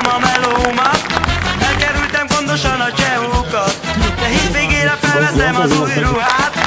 hallottam a melómat. Elkerültem gondosan a csehókat De hétvégére felveszem az új ruhát.